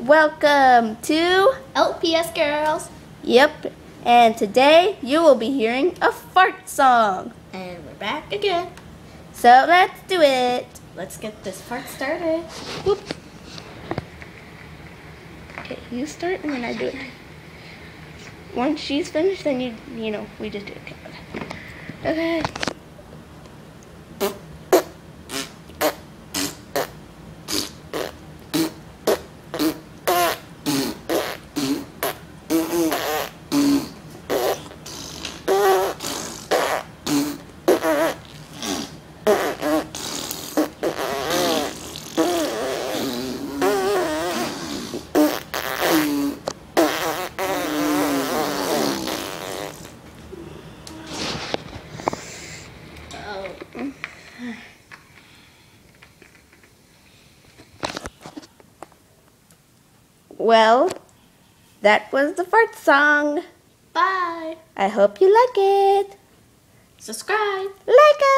Welcome to LPS Girls. Yep, and today you will be hearing a fart song. And we're back again. So let's do it. Let's get this fart started. Whoop. Okay, you start and then I do it. Once she's finished, then you you know we just do it. Okay. Well, that was the fart song. Bye. I hope you like it. Subscribe. Like us.